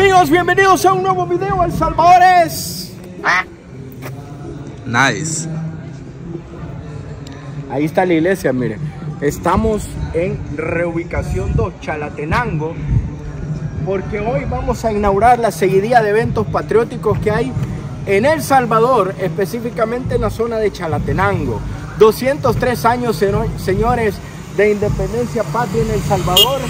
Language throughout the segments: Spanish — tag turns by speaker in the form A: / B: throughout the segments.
A: Amigos, bienvenidos a un nuevo video. El Salvador es.
B: Nice.
A: Ahí está la iglesia, miren. Estamos en reubicación 2, Chalatenango. Porque hoy vamos a inaugurar la seguidilla de eventos patrióticos que hay en El Salvador, específicamente en la zona de Chalatenango. 203 años, señores, de independencia patria en El Salvador.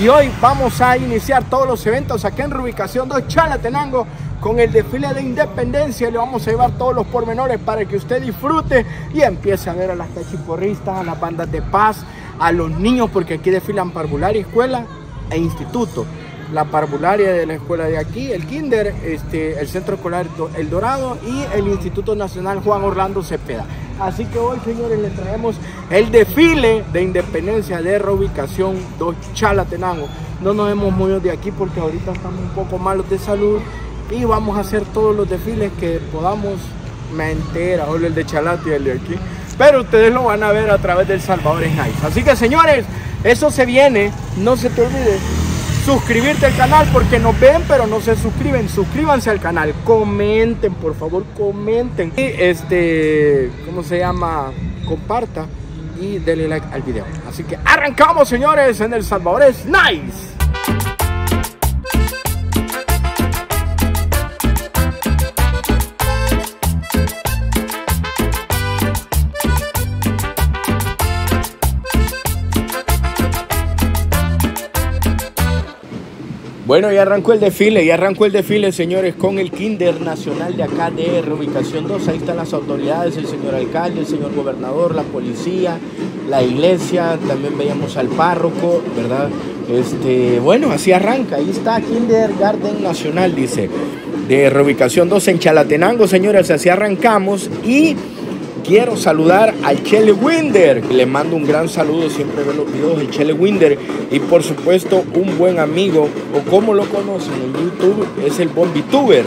A: Y hoy vamos a iniciar todos los eventos aquí en Reubicación 2 Chalatenango con el desfile de independencia. Le vamos a llevar todos los pormenores para que usted disfrute y empiece a ver a las cachiporristas, a las bandas de paz, a los niños, porque aquí desfilan parvularia, escuela e instituto. La parvularia de la escuela de aquí, el kinder, este, el centro escolar El Dorado y el Instituto Nacional Juan Orlando Cepeda. Así que hoy, señores, les traemos el desfile de independencia de reubicación 2 Chalatenango. No nos hemos movido de aquí porque ahorita estamos un poco malos de salud y vamos a hacer todos los desfiles que podamos. Me entera, hoy el de Chalate y el de aquí. Pero ustedes lo van a ver a través del Salvador Nice. Así que, señores, eso se viene. No se te olvide suscribirte al canal porque nos ven pero no se suscriben. Suscríbanse al canal, comenten, por favor, comenten. Y este, ¿cómo se llama? Comparta y denle like al video. Así que arrancamos, señores, en El Salvador es nice. Bueno, ya arrancó el desfile, ya arrancó el desfile, señores, con el Kinder Nacional de acá de Reubicación 2. Ahí están las autoridades, el señor alcalde, el señor gobernador, la policía, la iglesia, también veíamos al párroco, ¿verdad? Este, bueno, así arranca, ahí está Kindergarten Nacional, dice, de Reubicación 2 en Chalatenango, señores, así arrancamos y quiero saludar al Chele Winder. Le mando un gran saludo, siempre veo los videos del Chele Winder. Y por supuesto, un buen amigo, o como lo conocen en YouTube, es el Bombituber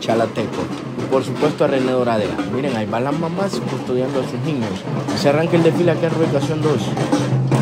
A: Chalateco. por supuesto, a René Doradera. Miren, ahí van las mamás custodiando a sus niños. Se arranca el desfile aquí en Reubicación 2.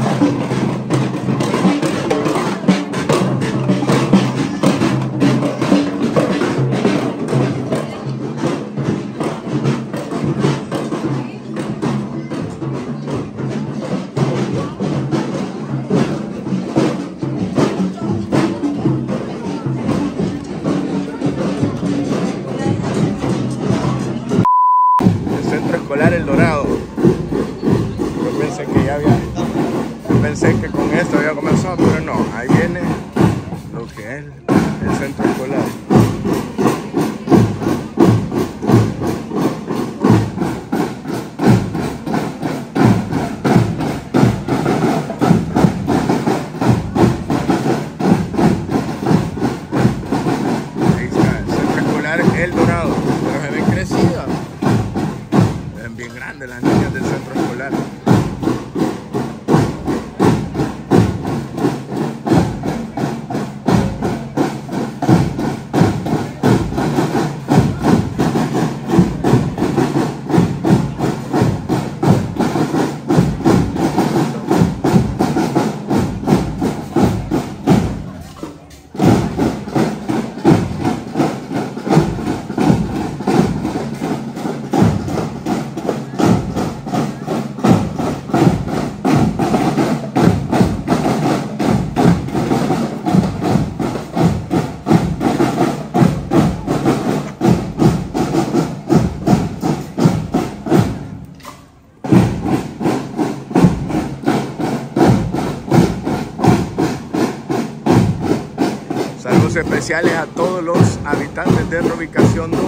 A: Especiales a todos los habitantes de Reubicación 2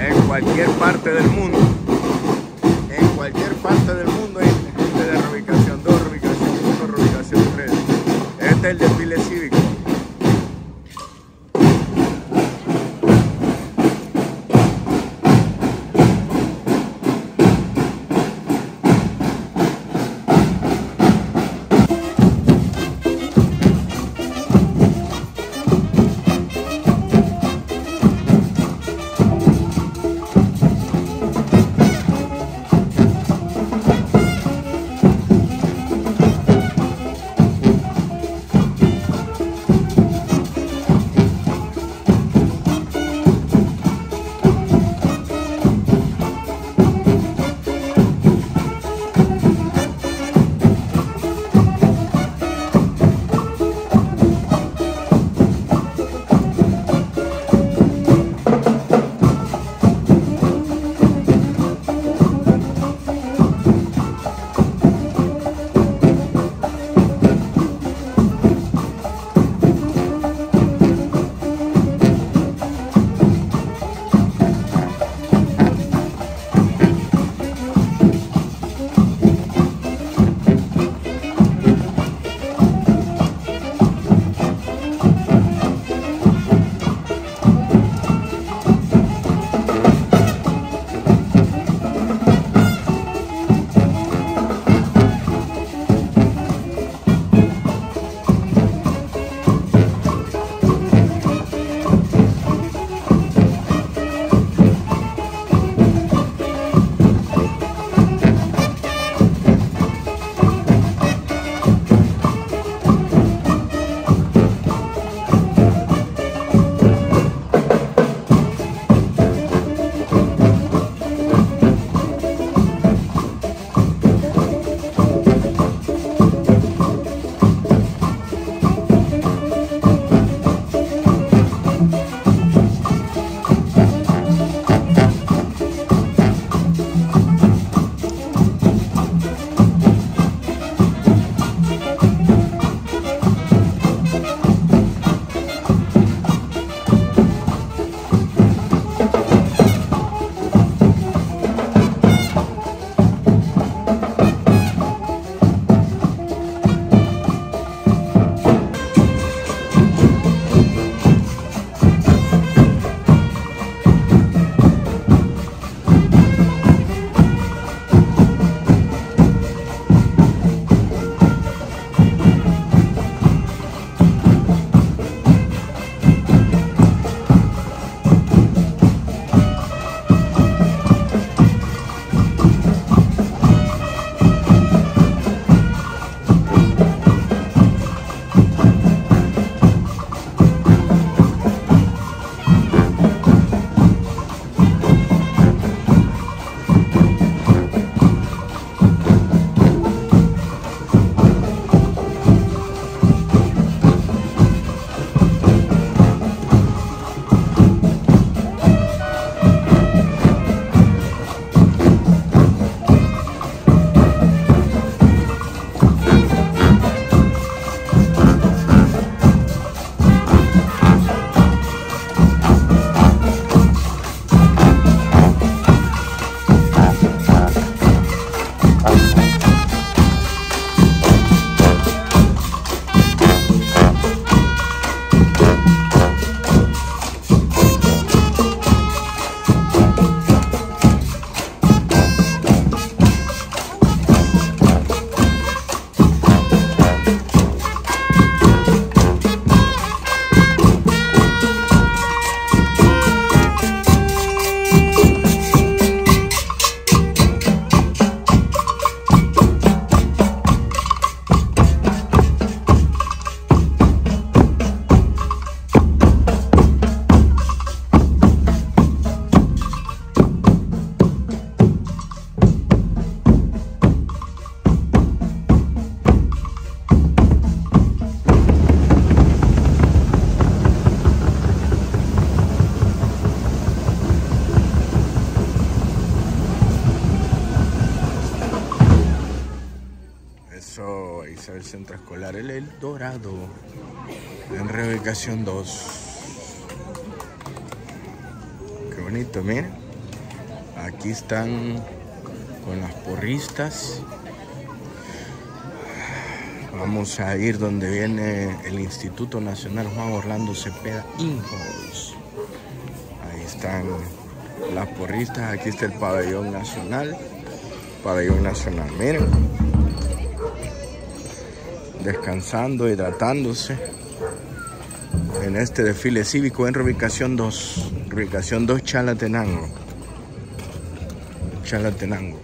A: en cualquier parte del mundo. El Dorado, en reubicación 2. Qué bonito, miren. aquí están con las porristas. Vamos a ir donde viene el Instituto Nacional Juan Orlando Cepeda Injos. Ahí están las porristas. Aquí está el pabellón nacional. Pabellón nacional, miren. Descansando, hidratándose en este desfile cívico en reubicación 2. Reubicación 2 Chalatenango. Chalatenango.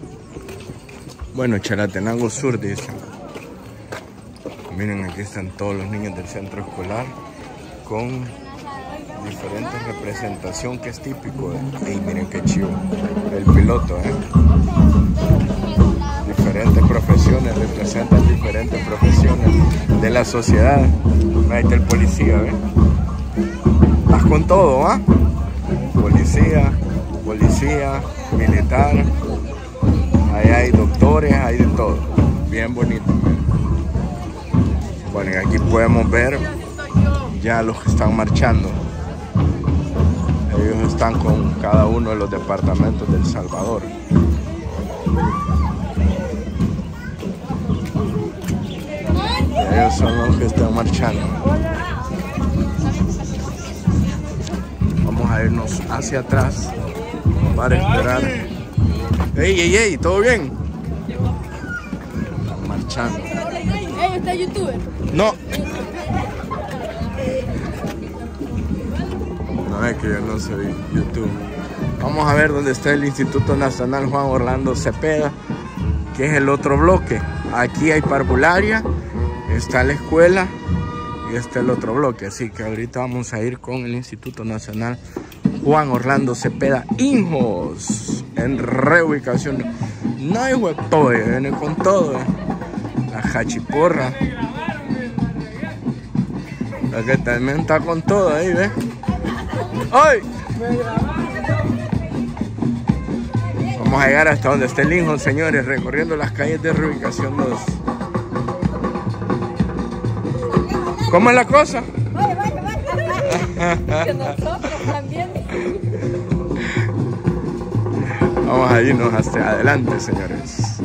A: Bueno, Chalatenango Sur dicen. Miren, aquí están todos los niños del centro escolar con diferente representación que es típico. Y miren qué chivo. El piloto, ¿eh? Diferentes profesiones, representan diferentes profesiones de la sociedad. Ahí está el policía, ¿ves? Vas con todo, ¿ah? Policía, policía, militar. Ahí hay doctores, hay de todo. Bien bonito. Bueno, aquí podemos ver ya los que están marchando. Ellos están con cada uno de los departamentos del Salvador. Ellos son los que están marchando. Vamos a irnos hacia atrás para esperar. ¡Ey, ey, ey! ¿Todo bien? Están marchando.
B: ¿Ey, usted es youtuber?
A: No. No es que yo no soy YouTube. Vamos a ver dónde está el Instituto Nacional Juan Orlando Cepeda, que es el otro bloque. Aquí hay parvularia, está la escuela y está el otro bloque. Así que ahorita vamos a ir con el Instituto Nacional Juan Orlando Cepeda Hijos en reubicación. No hay hueco, viene con todo. eh. La jachiporra. La que también está con todo ahí, ¿ves? ¡Ay! Vamos a llegar hasta donde está el hijo, señores, recorriendo las calles de reubicación 2. ¿Cómo es la cosa?
B: Que nosotros también.
A: Vamos a irnos hasta adelante, señores.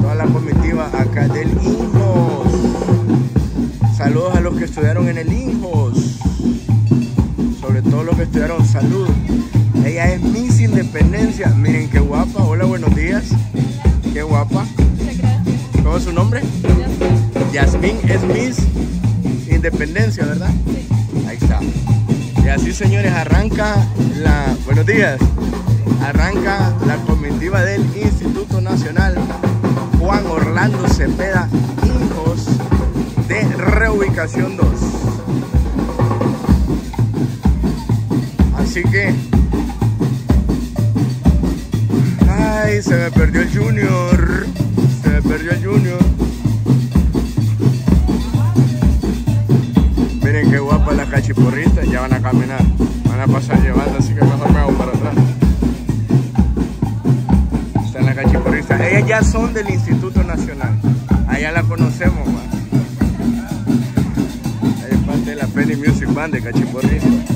A: Toda la comitiva acá del INJOS. Saludos a los que estudiaron en el INJOS. Sobre todo los que estudiaron salud. Ella es Miss Independencia. Miren qué guapa. Hola, buenos días. Qué guapa. ¿Cómo es su nombre? Yasmín es Miss Independencia, ¿verdad? Ahí está. Y así, señores, arranca la... Buenos días. Arranca la comitiva del Instituto Nacional Juan Orlando Cepeda Hijos de Reubicación 2. Así que... Ay, se me perdió el Junior. Se me perdió el Junior. Guapa la cachiporrita, ya van a caminar. Van a pasar llevando, así que mejor me hago para atrás. Está en la cachiporrista. Ellas ya son del Instituto Nacional. Allá la conocemos. Ahí es parte de la Penny Music Band de cachiporrista.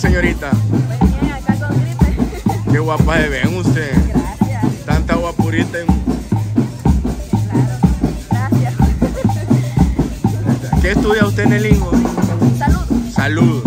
A: Señorita?
B: Pues bien, acá con gripe.
A: Qué guapa se ven usted.
B: Gracias,
A: Tanta guapurita. en-
B: claro. Gracias.
A: ¿Qué estudia usted en el INGO?
B: Salud.
A: Salud.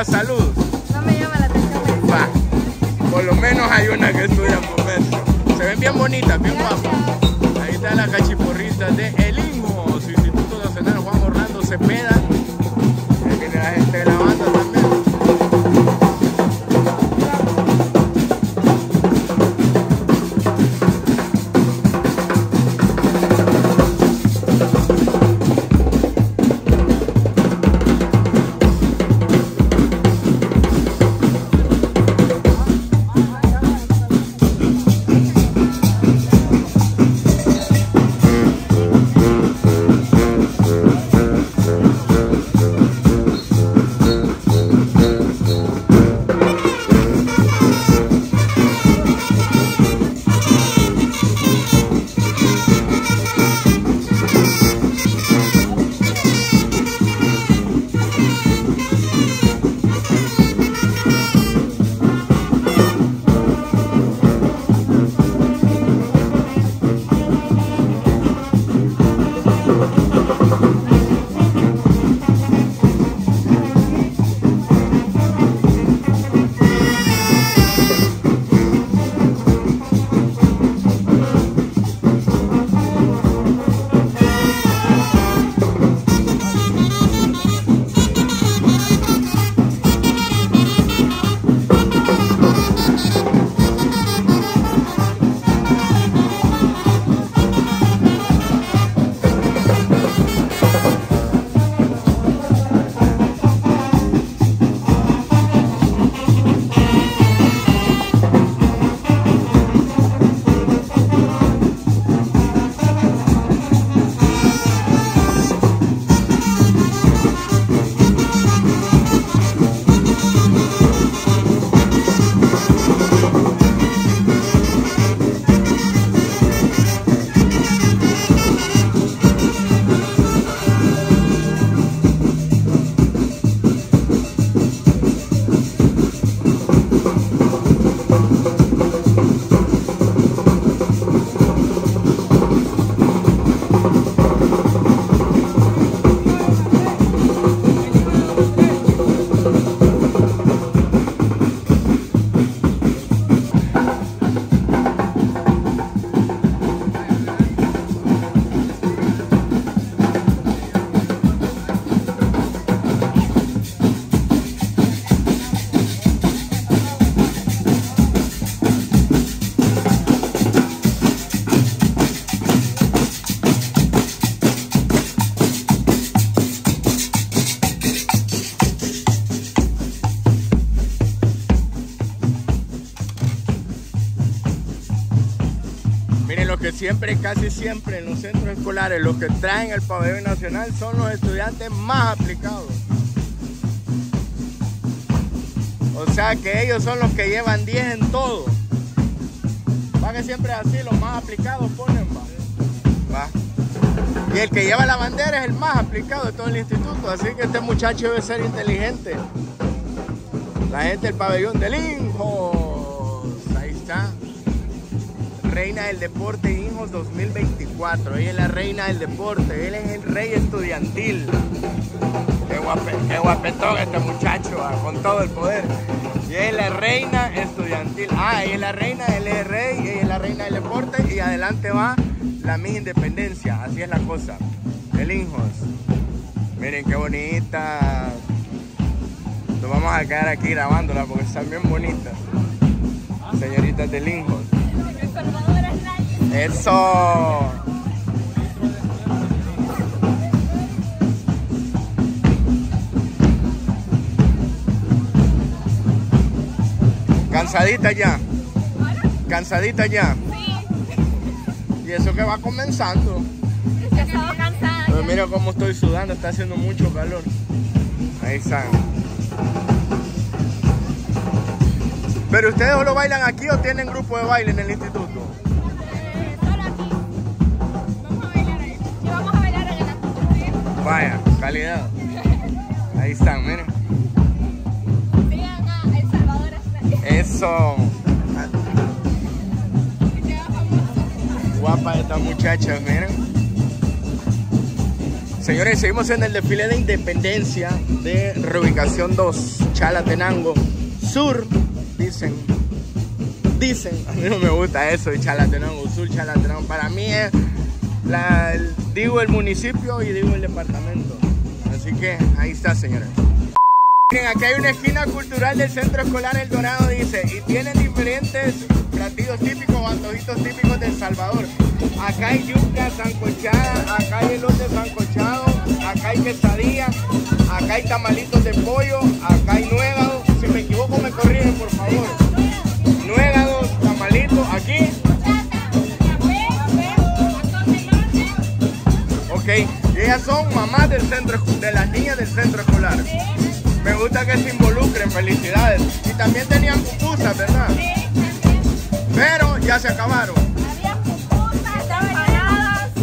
A: Gusta salud?
B: No me llama la atención.
A: Va. Por lo menos hay una que estudia comercio. Se ven bien bonitas, bien guapas. Siempre, casi siempre en los centros escolares, los que traen el pabellón nacional son los estudiantes más aplicados. O sea que ellos son los que llevan 10 en todo. Va que siempre es así, los más aplicados ponen, va. Va. Y el que lleva la bandera es el más aplicado de todo el instituto, así que este muchacho debe ser inteligente. La gente del pabellón del Injos, ahí está. Reina del deporte hijos 2024. Ella es la reina del deporte, él es el rey estudiantil. Qué, guape, qué guapetón este muchacho, ah, con todo el poder. Y ella es la reina estudiantil. Ah, ella es la reina, él es rey, ella es la reina del deporte y adelante va la Miss Independencia. Así es la cosa. El hijos. Miren qué bonita. Nos vamos a quedar aquí grabándola porque están bien bonitas. Señoritas del hijos. Eso. Cansadita ya. Cansadita ya. Y eso que va comenzando.
B: Estaba cansada.
A: Pero mira cómo estoy sudando, está haciendo mucho calor. Ahí están. Pero ustedes solo bailan aquí o tienen grupo de baile en el instituto?
B: Vamos a bailar ahí. Y vamos a bailar en el.
A: Vaya, calidad. Ahí están, miren.
B: Sigan a El Salvador
A: Eso. Guapa esta muchacha, miren. Señores, seguimos en el desfile de independencia de reubicación 2, Chalatenango Sur. Dicen, a mí no me gusta eso de Chalatenango Sur, Chalatenango. Para mí es, la, el- digo el municipio y digo el departamento. Así que ahí está, señores. Miren, aquí hay una esquina cultural del Centro Escolar El Dorado, dice, y tienen diferentes platillos típicos antojitos típicos de El Salvador. Acá hay yuca sancochada, acá hay elote sancochado, acá hay quesadilla, acá hay tamalitos de pollo, acá hay nuegados. Si me equivoco me corrigen, por favor. Ellas son mamás del centro, de las niñas del centro escolar. Me gusta que se involucren, felicidades. Y también tenían pupusas, ¿verdad? Pero ya se acabaron.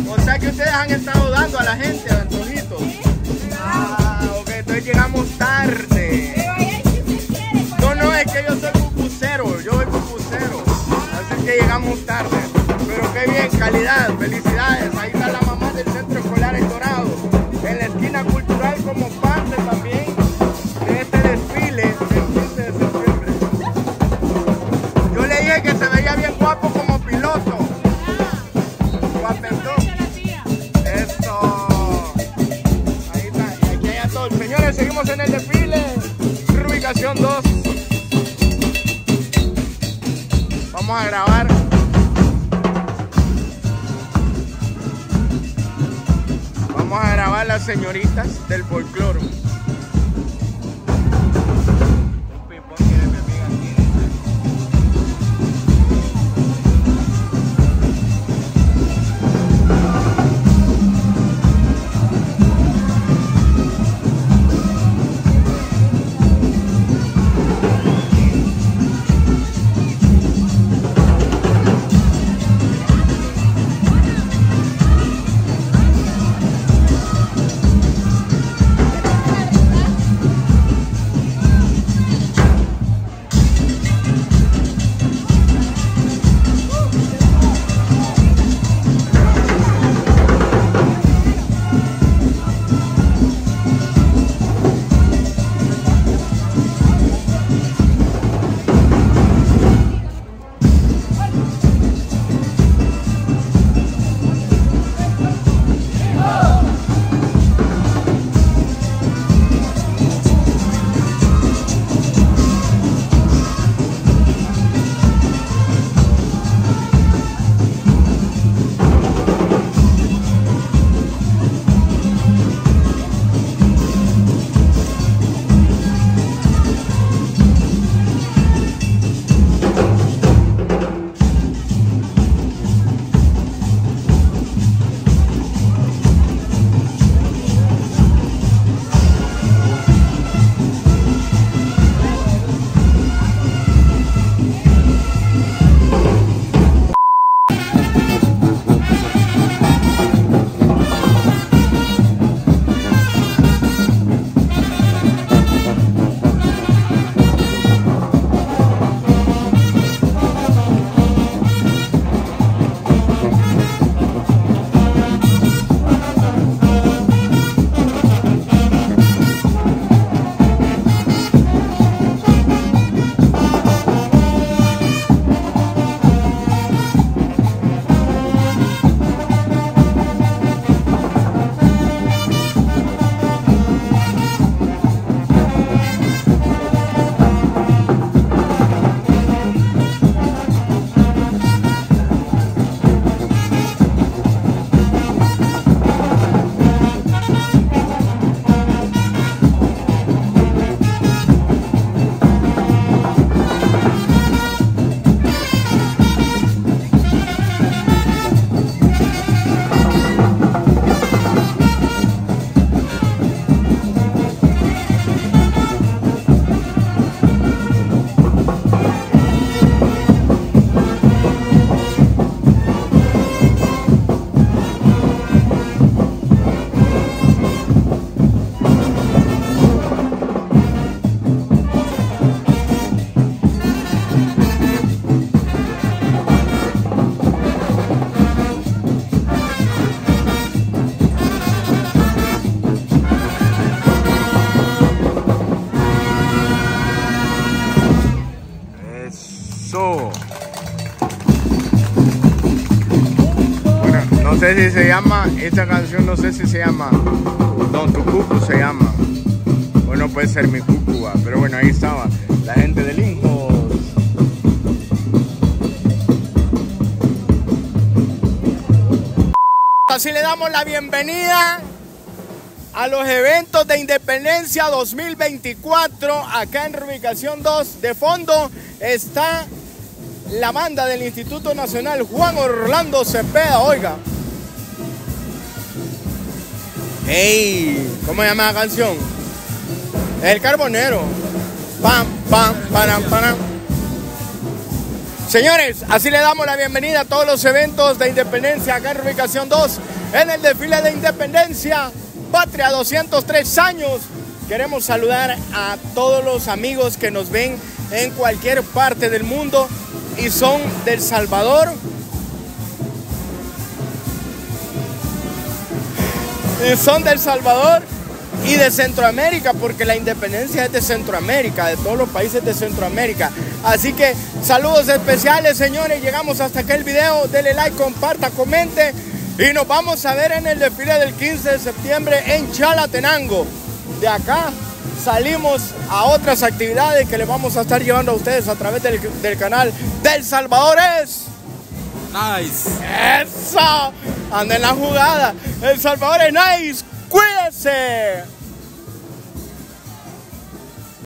A: O sea que ustedes han estado dando a la gente antojitos. Ah, ok, entonces llegamos tarde. No, no, es que yo soy pupusero, yo soy pupusero. Así que llegamos tarde. Pero qué bien, calidad, felicidades. Ahí está la seguimos en el desfile. Reubicación 2. Vamos a grabar. Vamos a grabar las señoritas del folclore. Sé si se llama, esta canción no sé si se llama Don Tu Cucu se llama. Bueno, puede ser mi cucu, va, pero bueno, ahí estaba la gente del Injos. Así le damos la bienvenida a los eventos de Independencia 2024 acá en Reubicación 2. De fondo está la banda del Instituto Nacional Juan Orlando Cepeda, oiga. Hey, ¿cómo se llama la canción? El Carbonero. Pam, pam, param, param. Señores, así le damos la bienvenida a todos los eventos de Independencia acá en Reubicación 2 en el desfile de Independencia Patria 203 años. Queremos saludar a todos los amigos que nos ven en cualquier parte del mundo y son del Salvador. Son del Salvador y de Centroamérica, porque la independencia es de Centroamérica, de todos los países de Centroamérica. Así que saludos especiales, señores. Llegamos hasta aquí el video. Dele like, comparta, comente. Y nos vamos a ver en el desfile del 15 de septiembre en Chalatenango. De acá salimos a otras actividades que les vamos a estar llevando a ustedes a través del, del canal del Salvador es.
C: Nice.
A: ¡Eso! Anda en la jugada. El Salvador es nice. Cuídense.